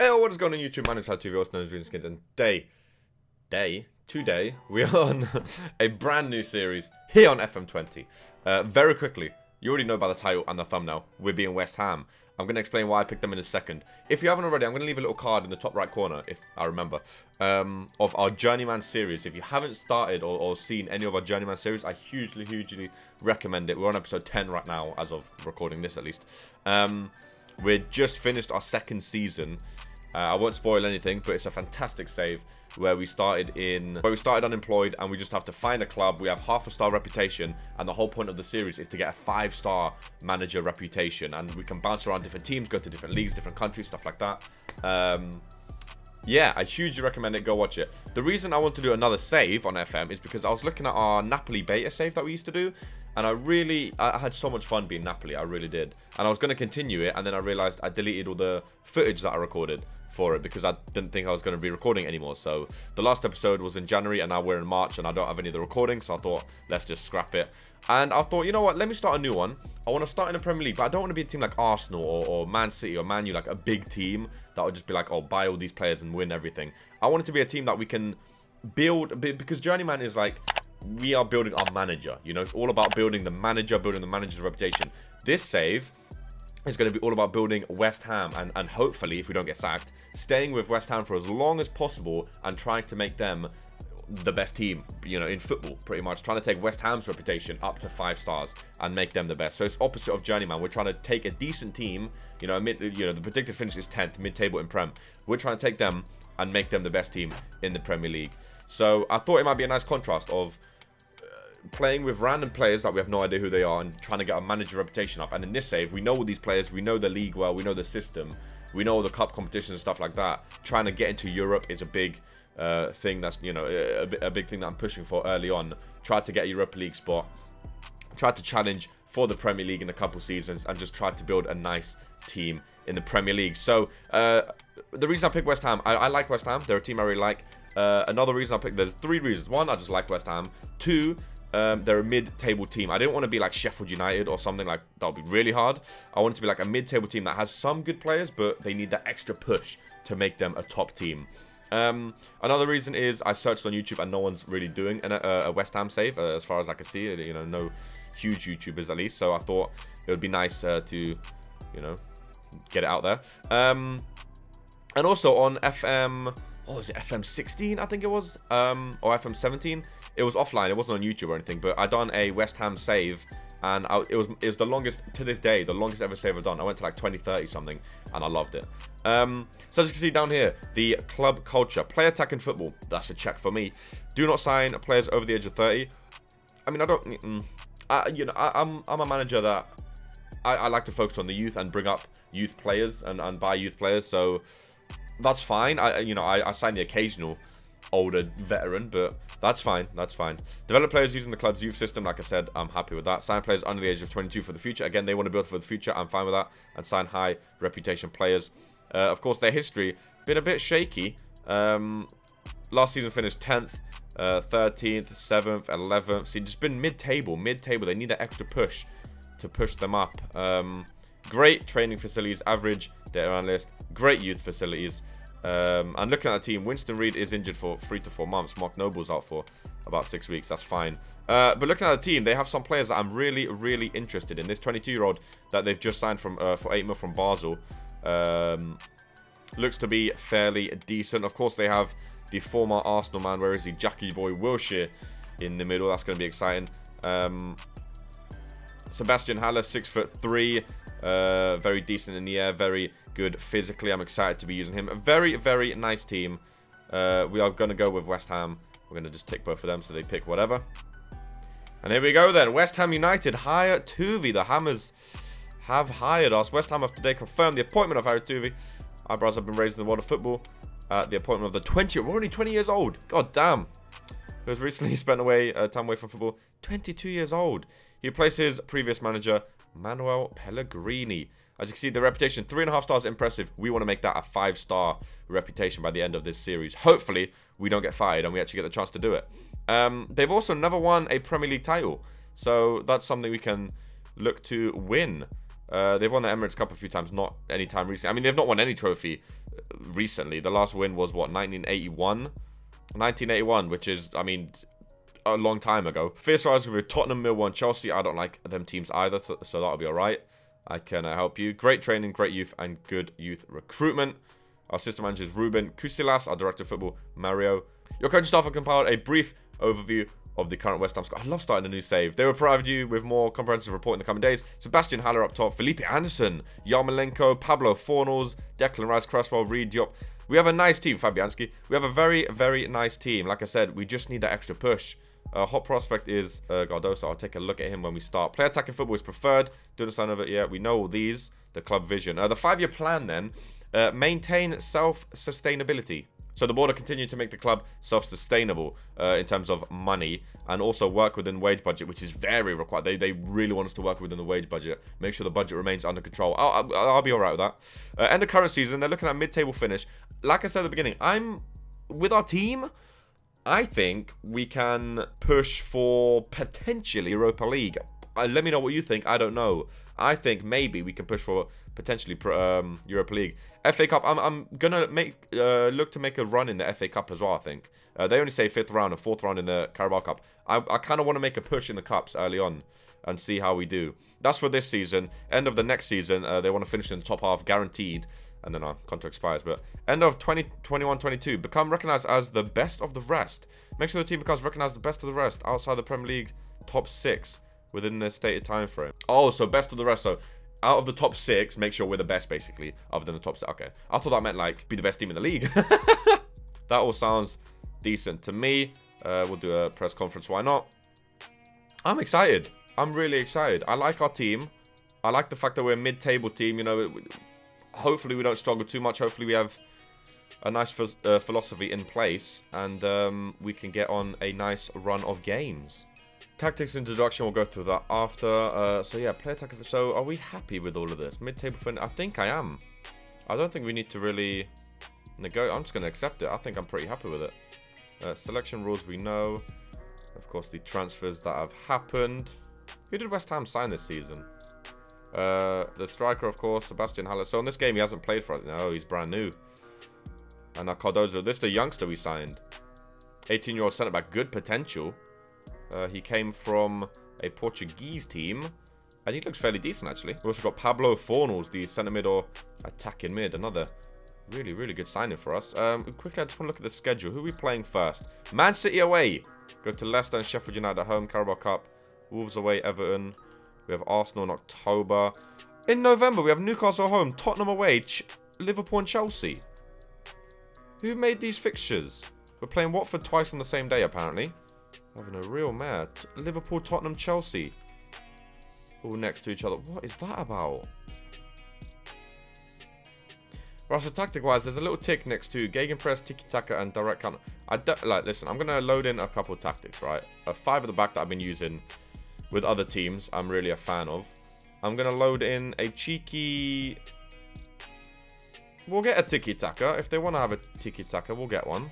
Hey, what is going on YouTube? My name is Harry Tuvey, also known as RegentsKid, and day, day, today, we are on a brand new series here on FM20. Uh, very quickly, you already know by the title and the thumbnail, we're being West Ham. I'm going to explain why I picked them in a second. If you haven't already, I'm going to leave a little card in the top right corner, if I remember, um, of our Journeyman series. If you haven't started or, or, seen any of our Journeyman series, I hugely, hugely recommend it. We're on episode 10 right now, as of recording this at least. Um, we're just finished our second season. Uh, I won't spoil anything, but it's a fantastic save where we started in where we started unemployed and we just have to find a club. We have half a star reputation, and the whole point of the series is to get a five star manager reputation, and we can bounce around different teams, go to different leagues, different countries, stuff like that. Um, yeah, I hugely recommend it. Go watch it. The reason I want to do another save on FM is because I was looking at our Napoli beta save that we used to do, and I really, I had so much fun being Napoli. I really did. And I was going to continue it, and then I realized I deleted all the footage that I recorded for it because I didn't think I was going to be recording anymore. So the last episode was in January, and now we're in March, and I don't have any of the recordings. So I thought, let's just scrap it. And I thought, you know what? Let me start a new one. I want to start in the Premier League, but I don't want to be a team like Arsenal or, or Man City or Man U, like a big team that would just be like, oh, buy all these players and win everything. I want it to be a team that we can build because Journeyman is like we are building our manager. You know, it's all about building the manager, building the manager's reputation. This save is going to be all about building West Ham and, and hopefully, if we don't get sacked, staying with West Ham for as long as possible and trying to make them the best team, you know, in football, pretty much. Trying to take West Ham's reputation up to five stars and make them the best. So it's opposite of Journeyman. We're trying to take a decent team, you know, mid, you know, the predicted finish is 10th, mid-table in Prem. We're trying to take them and make them the best team in the Premier League. So I thought it might be a nice contrast of playing with random players that we have no idea who they are and trying to get a manager reputation up. And in this save, we know all these players, we know the league well, we know the system, we know the cup competitions and stuff like that. Trying to get into Europe is a big uh, thing that's, you know, a, a big thing that I'm pushing for early on. Try to get a Europa League spot. Try to challenge for the Premier League in a couple seasons and just try to build a nice team in the Premier League. So, uh, the reason I picked West Ham, I, I, like West Ham. They're a team I really like. Uh, another reason I picked, there's three reasons. One, I just like West Ham. Two, um, they're a mid-table team. I didn't want to be like Sheffield United or something like that would be really hard. I wanted to be like a mid-table team that has some good players, but they need that extra push to make them a top team. Um, another reason is I searched on YouTube and no one's really doing an, a, a, West Ham save uh, as far as I can see. You know, no huge YouTubers at least. So I thought it would be nice uh, to, you know, get it out there. Um, and also on FM, what was it, FM 16, I think it was, um, or FM 17 it was offline. It wasn't on YouTube or anything. But I done a West Ham save, and I, it was it was the longest to this day, the longest ever save I've done. I went to like 20, 30 something, and I loved it. Um, so as you can see down here, the club culture, play attack in football. That's a check for me. Do not sign players over the age of 30. I mean, I don't. Mm, I, you know, I, I'm, I'm a manager that I, I like to focus on the youth and bring up youth players and, and buy youth players. So that's fine. I you know I, I sign the occasional older veteran, but that's fine. That's fine. Develop players using the club's youth system. Like I said, I'm happy with that. Sign players under the age of 22 for the future. Again, they want to build for the future. I'm fine with that. And sign high reputation players. Uh, of course, their history been a bit shaky. Um, last season finished 10th, uh, 13th, 7th, 11th. So just been mid-table. Mid-table. They need that extra push to push them up. Um, great training facilities. Average data analyst. Great youth facilities. Um, and looking at the team, Winston Reid is injured for three to four months. Mark Noble's out for about six weeks. That's fine. Uh, but looking at the team, they have some players that I'm really, really interested in. This 22-year-old that they've just signed from uh, for 8 mil from Basel um, looks to be fairly decent. Of course, they have the former Arsenal man. Where is he? Jackie Boy Wilshere in the middle. That's going to be exciting. Um, Sebastian Haller, six foot three, uh, very decent in the air, very good physically. I'm excited to be using him. A very, very nice team. Uh, we are going to go with West Ham. We're going to just tick both of them so they pick whatever. And here we go then. West Ham United hire Tuvey. The Hammers have hired us. West Ham have today confirmed the appointment of Harry Tuvey. Eyebrows have been raised in the world of football. The appointment of the 20... We're only 20 years old. God damn. Who has recently spent away uh, time away from football. 22 years old. He replaces previous manager Manuel Pellegrini. As you can see, the reputation, three and a half stars, impressive. We want to make that a five-star reputation by the end of this series. Hopefully, we don't get fired and we actually get the chance to do it. Um, they've also never won a Premier League title. So that's something we can look to win. Uh, they've won the Emirates Cup a few times, not any time recently. I mean, they've not won any trophy uh, recently. The last win was, what, 1981? 1981, which is, I mean, a long time ago. Fierce rivals with Tottenham, Millwall, Chelsea. I don't like them teams either, so, that'll be alright. I can uh, help you. Great training, great youth, and good youth recruitment. Our system manager is Ruben Cousillas. Our director of football, Mario. Your coaching staff have compiled a brief overview of the current West Ham squad. I love starting a new save. They will provide you with more comprehensive report in the coming days. Sebastian Haller up top, Felipe Anderson, Yarmolenko, Pablo Fornals, Declan Rice, Cresswell, Reid, Diop. We have a nice team, Fabianski. We have a very, very nice team. Like I said, we just need that extra push. Uh, hot prospect is uh. I'll take a look at him when we start. Play attacking football is preferred. Do the sign of it. Yeah, we know all these. The club vision. Uh, the five-year plan then. Uh, maintain self-sustainability. So the board will continue to make the club self-sustainable uh, in terms of money and also work within wage budget, which is very required. They, they really want us to work within the wage budget. Make sure the budget remains under control. I'll, I'll, I'll be all right with that. Uh, end of current season, they're looking at mid-table finish. Like I said at the beginning, I'm with our team. I think we can push for potentially Europa League. Uh, let me know what you think. I don't know. I think maybe we can push for potentially um, Europa League. FA Cup, I'm, I'm going to make uh, look to make a run in the FA Cup as well, I think. Uh, they only say fifth round or fourth round in the Carabao Cup. I, I kind of want to make a push in the Cups early on and see how we do. That's for this season. End of the next season, uh, they want to finish in the top half, guaranteed. And then our contract expires. But end of 2021-22, become recognized as the best of the rest. Make sure the team becomes recognized the best of the rest outside the Premier League top six within the stated time frame. Oh, so best of the rest. So out of the top six, make sure we're the best, basically, other than the top six. Okay. I thought that meant, like, be the best team in the league. that all sounds decent to me. Uh, we'll do a press conference. Why not? I'm excited. I'm really excited. I like our team. I like the fact that we're a mid-table team. You know, hopefully we don't struggle too much. Hopefully we have a nice uh, philosophy in place. And um, we can get on a nice run of games. Tactics and introduction, we'll go through that after. Uh, so yeah, play attack. So are we happy with all of this? Mid-table fin. I think I am. I don't think we need to really nego. I'm just going to accept it. I think I'm pretty happy with it. Uh, selection rules we know. Of course, the transfers that have happened. Who did West Ham sign this season? Uh, the striker, of course, Sebastian Haller. So in this game, he hasn't played for it. No, he's brand new. And uh, Cardoso. This is the youngster we signed. 18-year-old centre-back. Good potential. Uh, he came from a Portuguese team. And he looks fairly decent, actually. We've also got Pablo Fornals, the centre mid or attacking mid. Another really, really good signing for us. Um, quickly, I just want to look at the schedule. Who are we playing first? Man City away. Go to Leicester and Sheffield United at home. Carabao Cup. Wolves away, Everton. We have Arsenal in October. In November, we have Newcastle home, Tottenham away, Ch Liverpool and Chelsea. Who made these fixtures? We're playing Watford twice on the same day, apparently. Having a real mad. Liverpool, Tottenham, Chelsea. All next to each other. What is that about? Right, so tactic-wise, there's a little tick next to Gegenpress, Tiki-Taka, and Direct Counter. I don't, like, listen, I'm going to load in a couple of tactics, right? A five at the back that I've been using with other teams I'm really a fan of. I'm going to load in a cheeky... We'll get a Tiki-Taka. If they want to have a Tiki-Taka, we'll get one.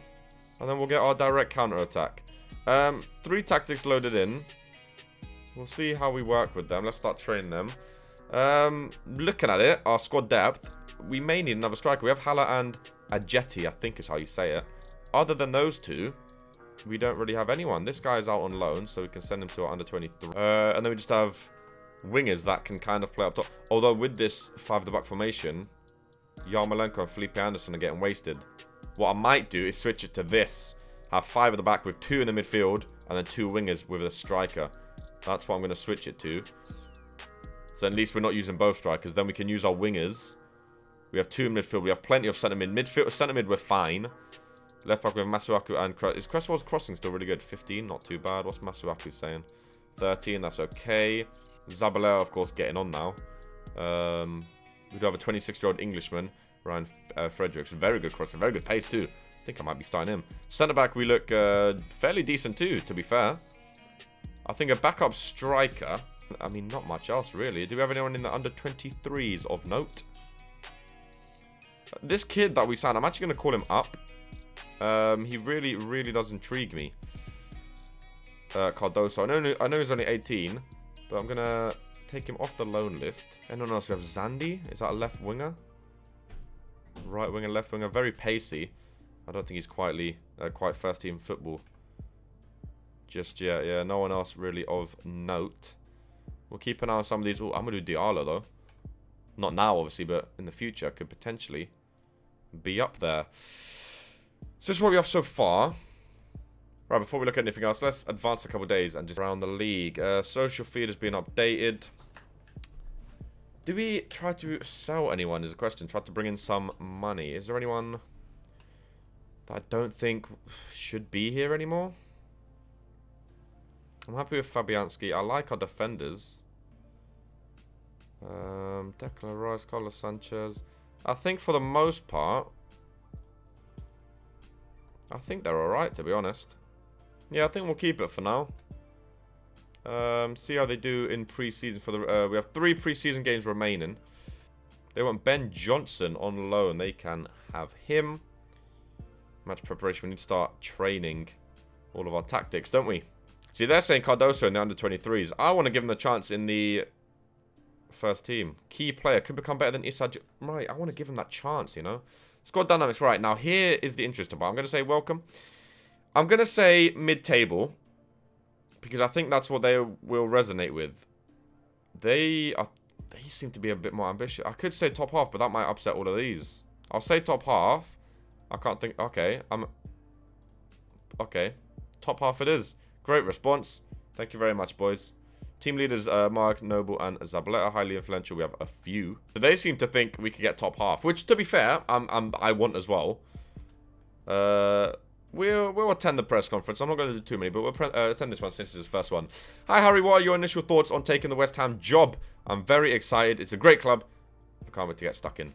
And then we'll get our direct counter-attack. Um, three tactics loaded in. We'll see how we work with them. Let's start training them. Um, looking at it, our squad depth, we may need another striker. We have Haller and Ajeti, I think is how you say it. Other than those two, we don't really have anyone. This guy is out on loan, so we can send him to our under 23. Uh, and then we just have wingers that can kind of play up top. Although with this five the back formation, Yarmolenko and Felipe Anderson are getting wasted. What I might do is switch it to this have five at the back with two in the midfield and then two wingers with a striker. That's what I'm going to switch it to. So at least we're not using both strikers. Then we can use our wingers. We have two in midfield. We have plenty of centre mid. Midfield, centre mid, we're fine. Left back with Masuaku and is Cresswell's crossing still really good? 15, not too bad. What's Masuaku saying? 13, that's okay. Zabaleta, of course, getting on now. Um, we do have a 26-year-old Englishman, Ryan uh, Fredericks. Very good crossing, very good pace too I think I might be starting him. Centre back, we look uh, fairly decent too, to be fair. I think a backup striker. I mean, not much else really. Do we have anyone in the under 23s of note? This kid that we signed, I'm actually going to call him up. Um, he really, really does intrigue me. Uh, Cardoso. I know, I know he's only 18, but I'm going to take him off the loan list. Anyone else? We have Xande. Is that a left winger? Right winger, left winger. Very pacey. I don't think he's quietly, uh, quite first team football. Just yet. Yeah, no one else really of note. We'll keep an eye on some of these. Ooh, I'm going to do Diallo, though. Not now, obviously, but in the future could potentially be up there. So is what we have so far. Right, before we look at anything else, let's advance a couple days and just around the league. Uh, social feed has been updated. Do we try to sell anyone is a question. Try to bring in some money. Is there anyone that I don't think should be here anymore? I'm happy with Fabianski. I like our defenders. Um, Declan Rice, Carlos Sanchez. I think for the most part, I think they're alright, to be honest. Yeah, I think we'll keep it for now. Um, see how they do in pre-season for the... Uh, we have three pre-season games remaining. They want Ben Johnson on loan. They can have him. Match preparation. We need to start training all of our tactics, don't we? See, they're saying Cardoso in the under-23s. I want to give them the chance in the first team. Key player. Could become better than Issa. Right, I want to give him that chance, you know. Squad dynamics. Right, now here is the interesting part. I'm going to say welcome. I'm going to say mid-table. Because I think that's what they will resonate with. They are, they seem to be a bit more ambitious. I could say top half, but that might upset all of these. I'll say top half. I can't think. Okay, I'm... Okay. Top half it is. Great response. Thank you very much, boys. Team leaders, uh, Mark, Noble, and Zabaleta, are highly influential. We have a few. So they seem to think we could get top half, which, to be fair, I'm, I'm, I want as well. Uh, We'll, we'll attend the press conference. I'm not going to do too many, but we'll uh, attend this one since it's the first one. Hi, Harry. What are your initial thoughts on taking the West Ham job? I'm very excited. It's a great club. I can't wait to get stuck in.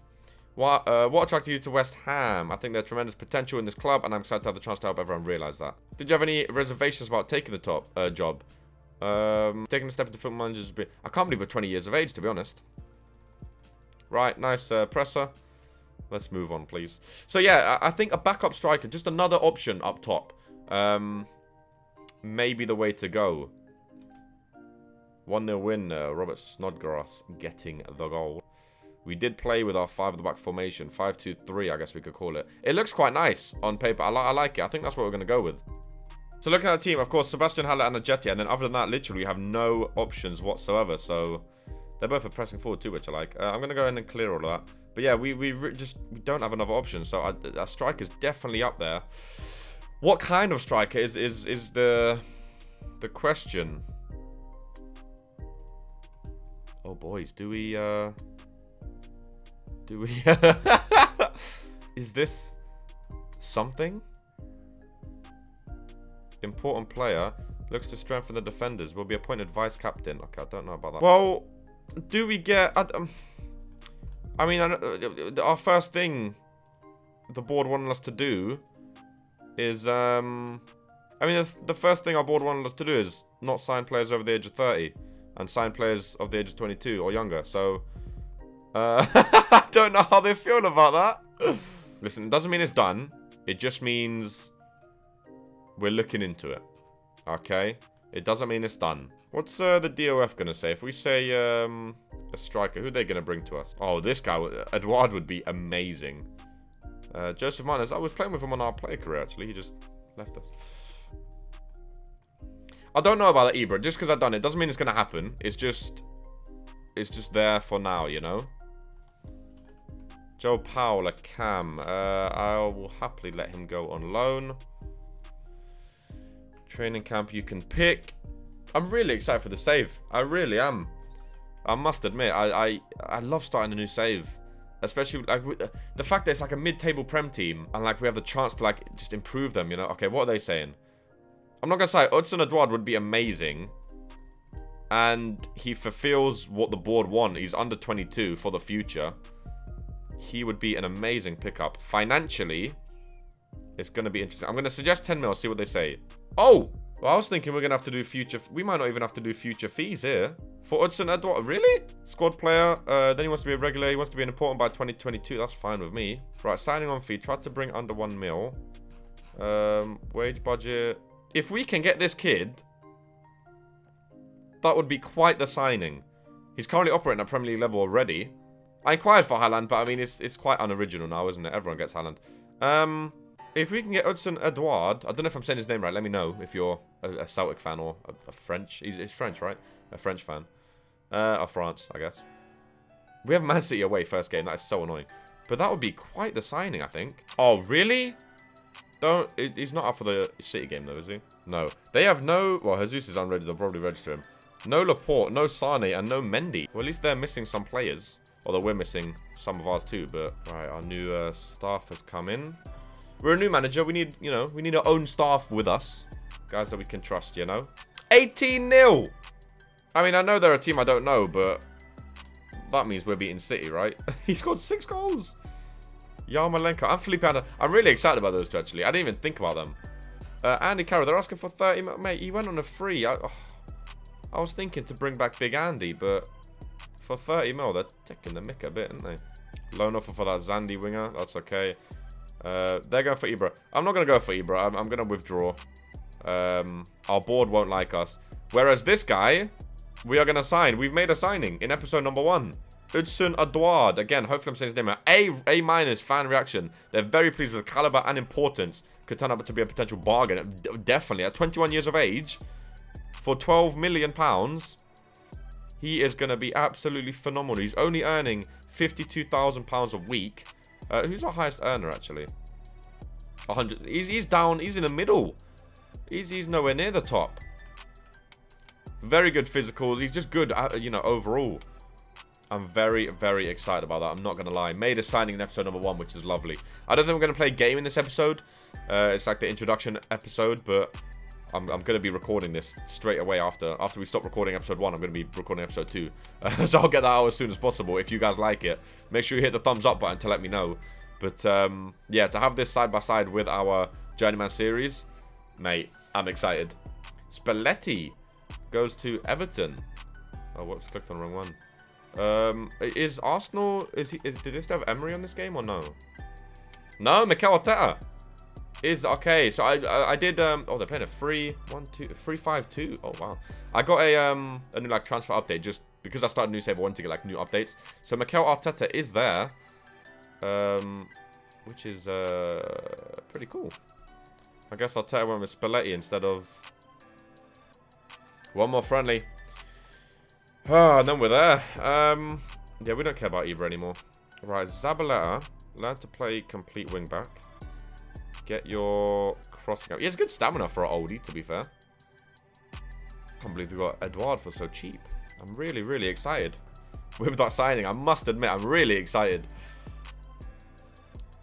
What, uh, what attracted you to West Ham? I think there's tremendous potential in this club, and I'm excited to have the chance to help everyone realize that. Did you have any reservations about taking the top uh, job? Um, taking a step into football managers. I can't believe we're 20 years of age, to be honest. Right, nice uh, presser. Let's move on, please. So, yeah, I think a backup striker, just another option up top. Um, maybe the way to go. 1-0 win, uh, Robert Snodgrass getting the goal. We did play with our 5 at the back formation. 5-2-3, I guess we could call it. It looks quite nice on paper. I, li I like it. I think that's what we're going to go with. So looking at the team, of course, Sebastian Haller and Ajeti. And then other than that, literally, we have no options whatsoever. So they're both are pressing forward too, which I like. Uh, I'm going to go in and clear all that. But yeah, we, we just we don't have another option. So our, our striker's definitely up there. What kind of striker is is is the the question? Oh boys, do we uh do we Is this something? Important player looks to strengthen the defenders. Will be appointed vice captain. Okay, I don't know about that. Well, do we get um, I mean, uh, our first thing the board wanted us to do is, um, I mean, the, the, first thing our board wanted us to do is not sign players over the age of 30 and sign players of the age of 22 or younger. So, uh, I don't know how they feel about that. Listen, it doesn't mean it's done. It just means we're looking into it. Okay? It doesn't mean it's done. What's uh, the DOF going to say? If we say um, a striker, who are they going to bring to us? Oh, this guy, Edouard would be amazing. Uh, Joseph Martinez, I was playing with him on our play career, actually. He just left us. I don't know about that Ibra. Just because I've done it doesn't mean it's going to happen. It's just... It's just there for now, you know? Joe Powell, a cam. Uh, I will happily let him go on loan. Training camp you can pick. I'm really excited for the save. I really am. I must admit, I I, I love starting a new save. Especially like the fact that it's like a mid-table prem team and like we have the chance to like just improve them, you know? Okay, what are they saying? I'm not gonna say Odsonne Edouard would be amazing. And he fulfills what the board want. He's under 22 for the future. He would be an amazing pickup. Financially, it's to be interesting. I'm to suggest 10 mil, see what they say. Oh! Well, I was thinking we're going to have to do future... We might not even have to do future fees here. For Odsonne Edouard. Really? Squad player. Uh, then he wants to be a regular. He wants to be an important by 2022. That's fine with me. Right, signing on fee. Tried to bring under 1 mil. Um, wage budget. If we can get this kid, that would be quite the signing. He's currently operating at Premier League level already. I inquired for Haaland, but I mean, it's it's quite unoriginal now, isn't it? Everyone gets Haaland. Um, if we can get Odsonne Edouard, I don't know if I'm saying his name right. Let me know if you're a, a Celtic fan or a, a French. He's, he's, French, right? A French fan. Uh, or France, I guess. We have Man City away first game. That is so annoying. But that would be quite the signing, I think. Oh, really? Don't. He's not up for the City game, though, is he? No. They have no... Well, Jesus is unready. They'll probably register him. No Laporte, no Sane, and no Mendy. Well, at least they're missing some players. Although we're missing some of ours too. But, right, our new uh, staff has come in. We're a new manager. We need, you know, we need our own staff with us. Guys that we can trust, you know? 18-0! I mean, I know they're a team I don't know, but that means we're beating City, right? he scored six goals. Yarmolenko and Felipe I'm really excited about those two, actually. I didn't even think about them. Uh, Andy Carroll, they're asking for 30 Mate, he went on a free. I, oh, I was thinking to bring back Big Andy, but for 30 mil, they're taking the mick a bit, aren't they? Loan offer for that Xande winger. That's okay. Uh, they're going for Ibra. I'm not going to go for Ibra. I'm, I'm going to withdraw. Um, our board won't like us. Whereas this guy, we are going to sign. We've made a signing in episode number one. Odsonne Edouard. Again, hopefully I'm saying his name right. A, A minus fan reaction. They're very pleased with caliber and importance. Could turn out to be a potential bargain. Definitely. At 21 years of age, for 12 million pounds, he is going to be absolutely phenomenal. He's only earning 52,000 pounds a week. Uh, who's our highest earner, actually? 100. He's, he's down. He's in the middle. He's, he's nowhere near the top. Very good physical. He's just good, uh, you know, overall. I'm very, very excited about that. I'm not going to lie. Made a signing in episode number one, which is lovely. I don't think we're going to play a game in this episode. Uh, it's like the introduction episode, but I'm, I'm going to be recording this straight away after. After we stop recording episode one, I'm going to be recording episode two. Uh, so I'll get that out as soon as possible. If you guys like it, make sure you hit the thumbs up button to let me know. But um, yeah, to have this side by side with our Journeyman series, mate, I'm excited. Spalletti goes to Everton. Oh, whoops, clicked on the wrong one. Um, is Arsenal, is he, is, did they still have Emery on this game or no? No, Mikel Arteta. Is, okay, so I, I, I did, um, oh, they're playing a free, one, two, three, five, two. Oh, wow. I got a, um, a new, like, transfer update just because I started new save, I wanted to get, like, new updates. So Mikel Arteta is there, um, which is, uh, pretty cool. I guess I'll Arteta went with Spalletti instead of one more friendly. Ah, and then we're there. Um, yeah, we don't care about Ibra anymore. Right, Zabaleta. Learn to play complete wingback. Get your crossing up. He has good stamina for an oldie, to be fair. Can't believe we got Edouard for so cheap. I'm really, really excited with that signing. I must admit, I'm really excited.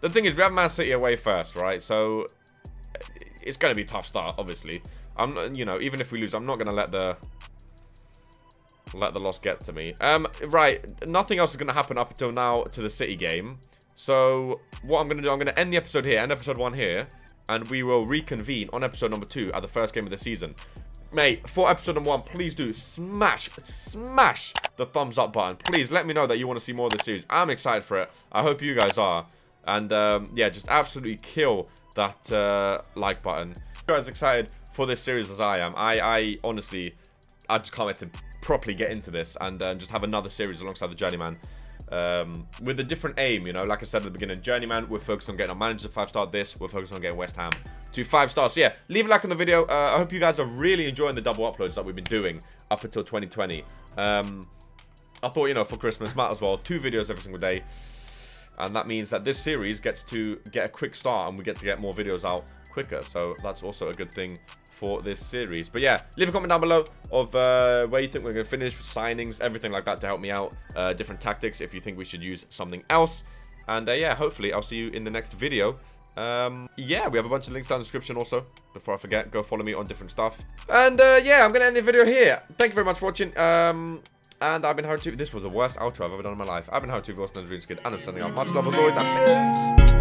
The thing is, we have Man City away first, right? So it's going to be a tough start, obviously. I'm, you know, even if we lose, I'm not going to let the let the loss get to me. Um, right, nothing else is going to happen up until now to the City game. So, what I'm going to do, I'm going to end the episode here, end episode one here, and we will reconvene on episode number two at the first game of the season. Mate, for episode number one, please do smash, smash the thumbs up button. Please let me know that you want to see more of this series. I'm excited for it. I hope you guys are. And, um, yeah, just absolutely kill that uh, like button. You guys excited for this series as I am. I, I honestly, I just can't wait to properly get into this and uh, just have another series alongside the Journeyman. Um, with a different aim, you know, like I said at the beginning, Journeyman, we're focused on getting our manager five star. This, we're focused on getting West Ham to five stars. So yeah, leave a like on the video. Uh, I hope you guys are really enjoying the double uploads that we've been doing up until 2020. Um, I thought, you know, for Christmas, might as well two videos every single day. And that means that this series gets to get a quick start and we get to get more videos out quicker. So that's also a good thing for this series. But yeah, leave a comment down below of uh, where you think we're going to finish, signings, everything like that to help me out. Uh, different tactics if you think we should use something else. And uh, yeah, hopefully I'll see you in the next video. Um, yeah, we have a bunch of links down in the description also. Before I forget, go follow me on different stuff. And uh, yeah, I'm going to end the video here. Thank you very much for watching. Um, and I've been Hard to. This was the worst outro I've ever done in my life. I've been Hard to Voice RegentsKid, and I'm sending out much love as always. And peace.